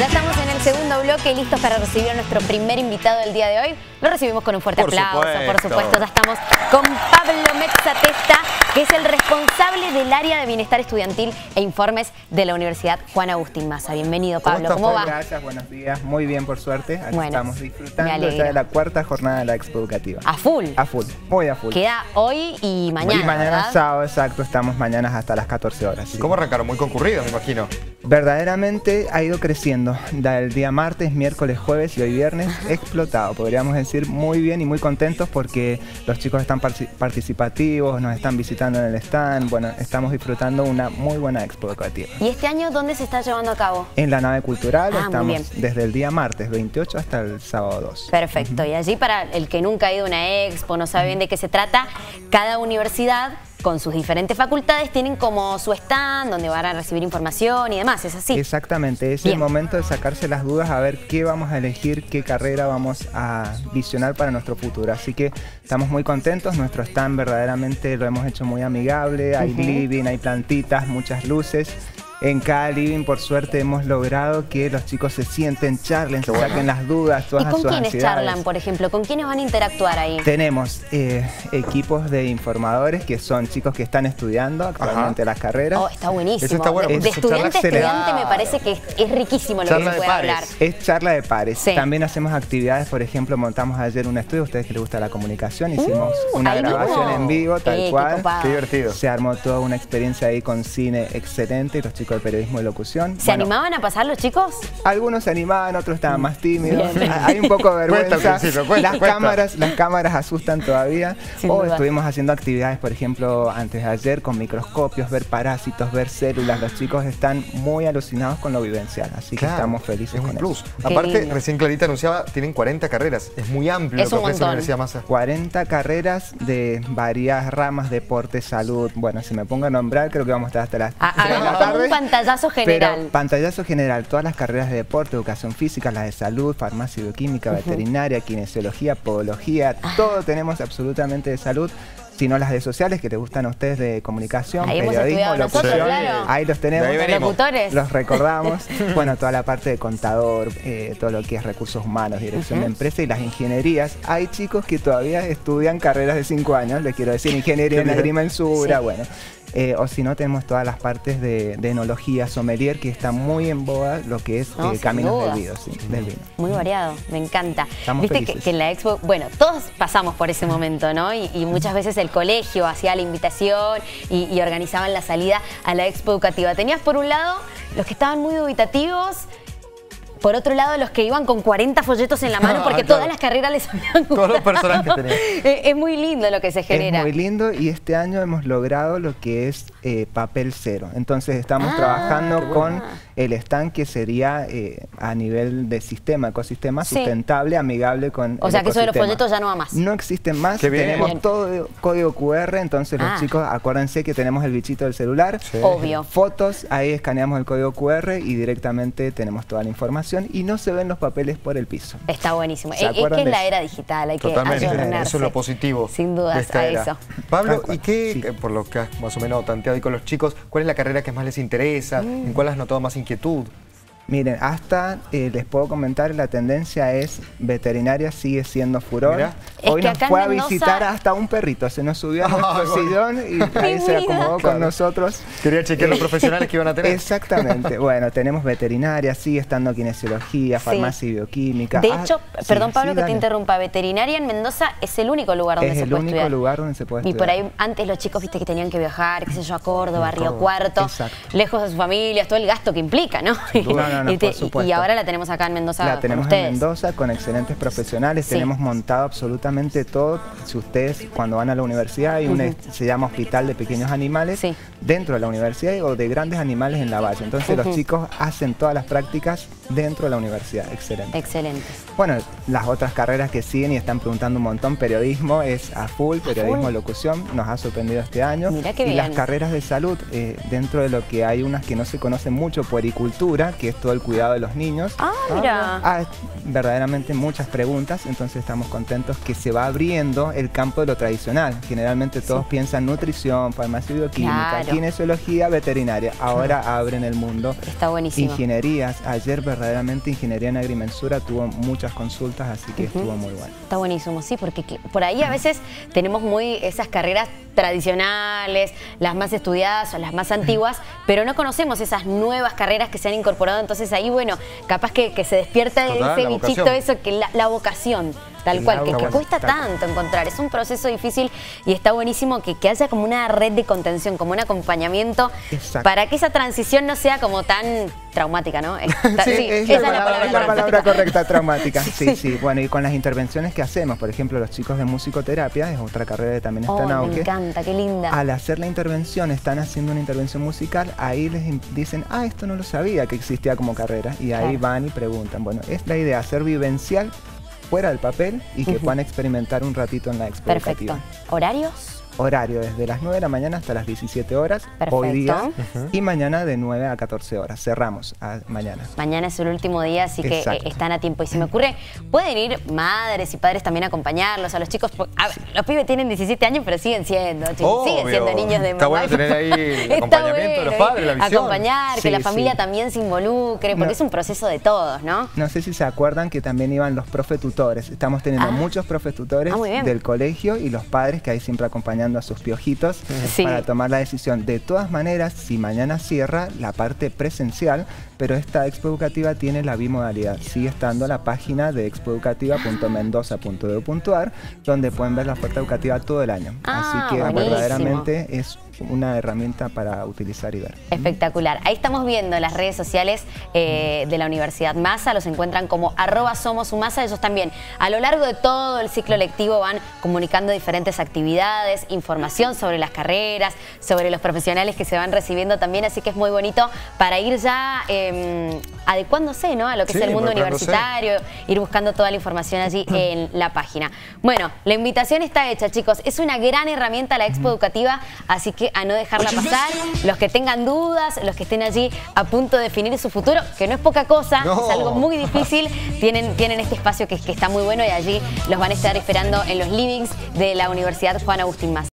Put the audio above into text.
Ya estamos en el segundo bloque, listos para recibir a nuestro primer invitado del día de hoy. Lo recibimos con un fuerte Por aplauso, supuesto. por supuesto. Ya estamos con Pablo Metzatesta, que es el responsable del área de bienestar estudiantil e informes de la Universidad Juan Agustín Maza. Bienvenido, ¿Cómo Pablo. ¿Cómo, Pablo? va? Gracias, buenos días. Muy bien, por suerte. Aquí Bueno, estamos disfrutando ya de la cuarta jornada de la Expo Educativa. A full. A full, muy a full. Queda hoy y mañana. y mañana ¿verdad? sábado, exacto, estamos mañana hasta las 14 horas. sí. ¿Cómo arrancaron? Muy concurridos, me imagino. Verdaderamente ha ido creciendo. Del día martes, miércoles, jueves y hoy viernes, explotado. Podríamos decir muy bien y muy contentos porque los chicos están participativos, nos están visitando en el stand. Bueno, estamos disfrutando una muy buena Expo Educativa. ¿Y este año dónde se está llevando a cabo? En la nave cultural Ah, estamos desde el día martes 28 hasta el sábado 2. Perfecto. Y allí para el que nunca ha ido a una expo, no sabe bien de qué se trata, cada universidad con sus diferentes facultades tienen como su stand donde van a recibir información y demás, ¿es así? Exactamente, es Bien. el momento de sacarse las dudas a ver qué vamos a elegir, qué carrera vamos a visionar para nuestro futuro. Así que estamos muy contentos, nuestro stand verdaderamente lo hemos hecho muy amigable, hay Ujú. living, hay plantitas, muchas luces. En cada living, por suerte, hemos logrado que los chicos se sienten, charlen, se saquen las dudas, ¿Y todas con sus quiénes ansiedades. charlan, por ejemplo? ¿Con quiénes van a interactuar ahí? Tenemos eh, equipos de informadores que son chicos que están estudiando actualmente las carreras. Oh, está buenísimo. Eso está bueno, de, estudiante a estudiante excelente. me parece que es, es riquísimo lo Charla que se puede pares. hablar. Es charla de pares. Sí. También hacemos actividades, por ejemplo, montamos ayer un estudio, a ustedes que les gusta la comunicación, hicimos Uh, una grabación mismo. en vivo, tal Eh, qué cual. copado. Qué divertido. Se armó toda una experiencia ahí con cine excelente y los chicos de periodismo y locución. ¿Se Bueno, animaban a pasar los chicos? Algunos se animaban, otros estaban más tímidos. Bien. Hay un poco de vergüenza. al principio, cuesta, las cuesta. cámaras, las cámaras asustan todavía. Sin o duda. estuvimos haciendo actividades, por ejemplo, antes de ayer con microscopios, ver parásitos, ver células. Los chicos están muy alucinados con lo vivencial, así que estamos felices Es un con plus. eso. Aparte, lindo. recién Clarita anunciaba, tienen 40 carreras. Es muy amplio Es lo que ofrece la. Universidad Massa. 40 carreras de varias ramas, deporte, salud. Bueno, si me pongo a nombrar, creo que vamos a estar hasta las Ha- 3 de la tarde. Pantallazo general. Pero pantallazo general, todas las carreras de deporte, educación física, las de salud, farmacia bioquímica, veterinaria, kinesiología, podología, Ah. todo tenemos absolutamente de salud. Sino las de sociales que les gustan a ustedes de comunicación, Ahí periodismo, nosotros, locución. claro. Ahí los tenemos. Ahí Los locutores. Los recordamos. bueno, toda la parte de contador, eh, todo lo que es recursos humanos, dirección de empresa y las ingenierías. Hay chicos que todavía estudian carreras de 5 años, les quiero decir, ingeniería en agrimensura, Sí. bueno. Eh, o si no, tenemos todas las partes de, de enología, sommelier, que está muy en boga lo que es No, eh, caminos del vino, sí, del vino. Muy variado, me encanta. Estamos Viste que, en la expo, bueno, todos pasamos por ese momento, ¿no? Y, y muchas veces el colegio hacía la invitación y, y organizaban la salida a la expo educativa. Tenías por un lado los que estaban muy dubitativos. Por otro lado, los que iban con 40 folletos en la mano porque Ah, Claro. todas las carreras les habían Todos los gustado. personajes tenían. Es muy lindo lo que se genera. Es muy lindo y este año hemos logrado lo que es eh, papel cero. Entonces estamos Ah, trabajando con. El stand que sería eh, a nivel de sistema, ecosistema, Sí. sustentable, amigable con O el sea que eso de los folletos ya no va más. No existen más, Qué bien. tenemos Bien. todo código QR, entonces Ah. los chicos acuérdense que tenemos el bichito del celular. Sí. Obvio. Fotos, ahí escaneamos el código QR y directamente tenemos toda la información y no se ven los papeles por el piso. Está buenísimo. ¿Se Es, que es la era digital, hay que Totalmente. ayornarse. Eso es lo positivo. Sin esta a era. eso. Pablo, ¿y qué, sí. eh, por lo que has más o menos tanteado ahí con los chicos, cuál es la carrera que más les interesa? Mm. ¿En cuál has notado más inquietud? tudo. Miren, hasta eh, les puedo comentar, la tendencia es veterinaria sigue siendo furor. Mirá. Es Hoy nos fue a visitar hasta un perrito, se nos subió a Ah, nuestro sillón y ahí se acomodó Claro. con nosotros. Quería chequear los profesionales que iban a tener. Exactamente. bueno, tenemos veterinaria, sigue estando kinesiología, Sí. farmacia y bioquímica. De Ah, hecho, sí, perdón Pablo sí, que te interrumpa, veterinaria en Mendoza es el único lugar donde Es se el puede único estudiar. lugar donde se puede Y por estudiar. ahí antes los chicos, viste, que tenían que viajar, qué sé yo, a Córdoba, a Río. Cuarto, Exacto. lejos de sus familias, todo el gasto que implica, ¿no? No, no, por supuesto. y ahora la tenemos acá en Mendoza La con tenemos en. Mendoza con excelentes profesionales, Sí. tenemos montado absolutamente todo. Si ustedes cuando van a la universidad hay un se llama Hospital de Pequeños Animales Sí. dentro de la universidad o de grandes animales en la valle. Entonces los chicos hacen todas las prácticas dentro de la universidad. Excelente. Excelente. Bueno, las otras carreras que siguen y están preguntando un montón, periodismo es a full, periodismo, full. locución, nos ha sorprendido este año. Mirá qué y las carreras de salud, eh, dentro de lo que hay unas que no se conocen mucho, puericultura, que es todo el cuidado de los niños. Ah, mira. Ah, verdaderamente muchas preguntas, entonces estamos contentos que se va abriendo el campo de lo tradicional. Generalmente todos piensan nutrición, farmacia y bioquímica, Claro. kinesiología, veterinaria. Ahora abren el mundo. Está buenísimo. Ingenierías. Ayer verdaderamente ingeniería en agrimensura tuvo muchas consultas, así que estuvo muy bueno. Está buenísimo, sí, porque por ahí a veces tenemos muy esas carreras tradicionales, las más estudiadas o las más antiguas, pero no conocemos esas nuevas carreras que se han incorporado, entonces ahí, bueno, capaz que, se despierta ese bichito, eso, que la, vocación. Tal cual, que, cuesta tanto encontrar. Es un proceso difícil y está buenísimo que, haya como una red de contención, como un acompañamiento, para que esa transición no sea como tan traumática, ¿no? sí, esa es la palabra, correcta, traumática. Sí, sí. Bueno, y con las intervenciones que hacemos, por ejemplo, los chicos de musicoterapia, es otra carrera que también está en auge. Me encanta, qué linda. Al hacer la intervención, están haciendo una intervención musical, ahí les dicen, ah, esto no lo sabía que existía como carrera. Y ahí van y preguntan. Bueno, es la idea, hacer vivencial fuera del papel y que puedan experimentar un ratito en la expo Perfecto. ¿Horarios? Horario desde las 9 de la mañana hasta las 17 horas, hoy día, y mañana de 9 a 14 horas. Cerramos mañana. Mañana es el último día, así que eh, están a tiempo. Y si me ocurre, pueden ir madres y padres también a acompañarlos, a los chicos. los pibes tienen 17 años, pero siguen siendo, siguen siendo niños de Está bueno tener ahí el acompañamiento de los padres, la visión. Acompañar, que la familia también se involucre, porque es un proceso de todos, ¿no? No sé si se acuerdan que también iban los profetutores. Estamos teniendo ah. muchos profetutores ah, del colegio y los padres que ahí siempre a sus piojitos para tomar la decisión. De todas maneras, si mañana cierra la parte presencial, pero esta expo educativa tiene la bimodalidad. Sigue estando la página de expoeducativa.mendoza.edu.ar, donde pueden ver la oferta educativa todo el año. Ah, Así que verdaderamente es una herramienta para utilizar y ver. Espectacular. Ahí estamos viendo las redes sociales eh, de la Universidad Massa, los encuentran como arroba somos Massa, ellos también a lo largo de todo el ciclo lectivo van comunicando diferentes actividades, información sobre las carreras, sobre los profesionales que se van recibiendo también, así que es muy bonito para ir ya em, adecuándose ¿no? a lo que es el mundo universitario, ir buscando toda la información allí en la página. Bueno, la invitación está hecha, chicos. Es una gran herramienta la Expo Educativa, así que a no dejarla pasar. Los que tengan dudas, los que estén allí a punto de definir su futuro, que no es poca cosa, es algo muy difícil, tienen, tienen este espacio que, que está muy bueno y allí los van a estar esperando en los livings de la Universidad Juan Agustín Más.